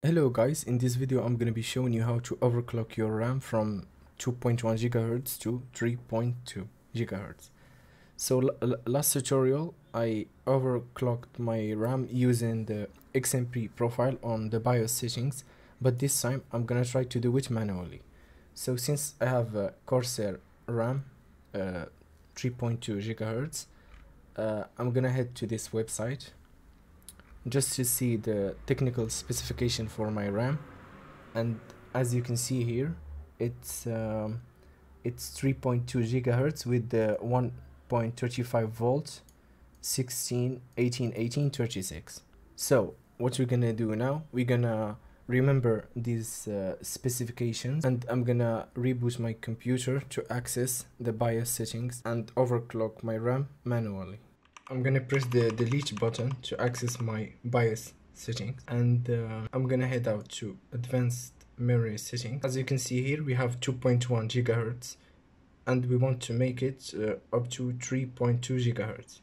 Hello guys, in this video I'm going to be showing you how to overclock your RAM from 2.1 GHz to 3.2 GHz. So last tutorial I overclocked my RAM using the XMP profile on the BIOS settings but this time I'm gonna try to do it manually. So since I have a Corsair RAM uh, 3.2 GHz uh, I'm gonna head to this website just to see the technical specification for my RAM. And as you can see here it's um, it's 3.2 gigahertz with the 1.35 volt 16 18 18 36 so what we're gonna do now we're gonna remember these uh, specifications and I'm gonna reboot my computer to access the BIOS settings and overclock my RAM manually I'm gonna press the delete button to access my BIOS settings and uh, I'm gonna head out to advanced memory settings. As you can see here we have 2.1 gigahertz and we want to make it uh, up to 3.2 gigahertz.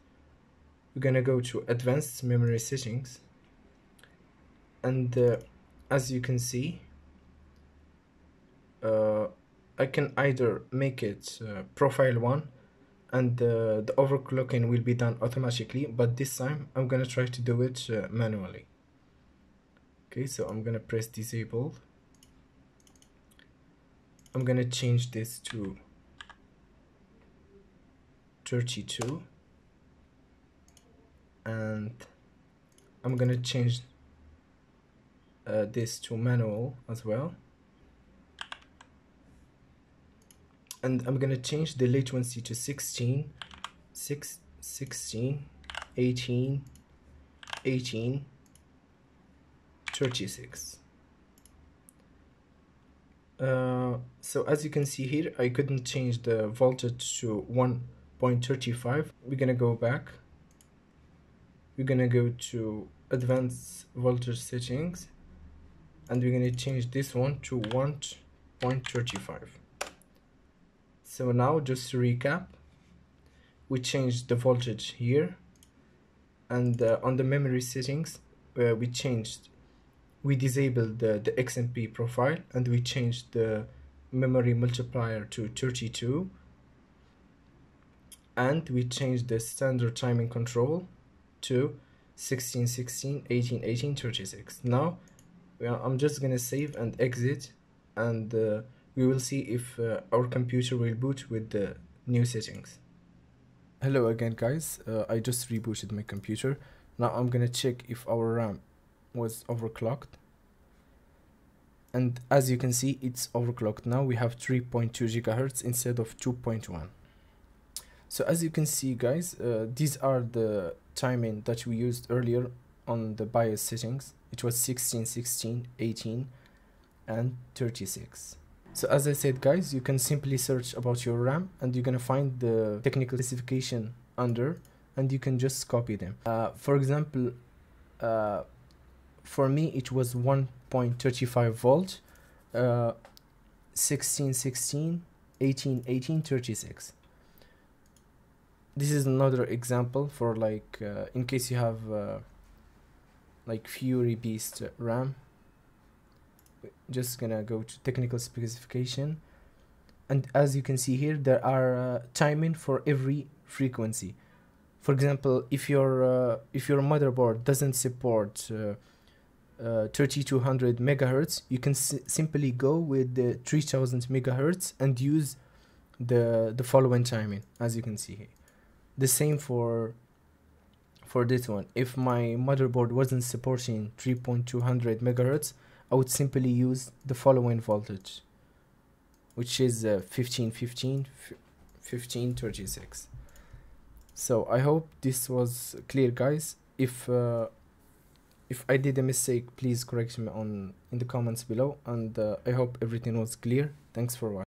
We're gonna go to advanced memory settings and uh, as you can see uh, I can either make it uh, profile 1 and uh, the overclocking will be done automatically but this time I'm gonna try to do it uh, manually. Okay so I'm gonna press disable. I'm gonna change this to 32 and I'm gonna change uh, this to manual as well and I'm gonna change the latency to 16 6 16 18 18 36 uh, so as you can see here I couldn't change the voltage to 1.35 we're gonna go back. We're gonna go to advanced voltage settings. And we're gonna change this one to 1.35 so now just to recap we changed the voltage here and uh, on the memory settings uh, we changed we disabled the, the XMP profile and we changed the memory multiplier to 32 and we changed the standard timing control to 16 16 18 18 36 now I'm just gonna save and exit and uh, we will see if uh, our computer will boot with the new settings. Hello again guys, uh, I just rebooted my computer. Now I'm gonna check if our RAM was overclocked. And as you can see, it's overclocked now. We have 3.2 gigahertz instead of 2.1. So as you can see guys, uh, these are the timing that we used earlier on the BIOS settings. It was 16, 16, 18 and 36. So as I said guys, you can simply search about your RAM and you're gonna find the technical specification under and you can just copy them. Uh, for example, uh, for me it was 1.35 volt, uh, 16, 16, 18, 18, 36. This is another example for like, uh, in case you have uh, like Fury Beast RAM just gonna go to technical specification. And as you can see here there are uh, timing for every frequency. For example if your uh, if your motherboard doesn't support uh, uh 3200 megahertz you can simply go with the 3000 megahertz and use the the following timing as you can see here. The same for for this one. If my motherboard wasn't supporting 3200 megahertz I would simply use the following voltage which is uh, 15 15 15 36 so I hope this was clear guys. If uh, if I did a mistake please correct me on in the comments below and uh, I hope everything was clear. Thanks for watching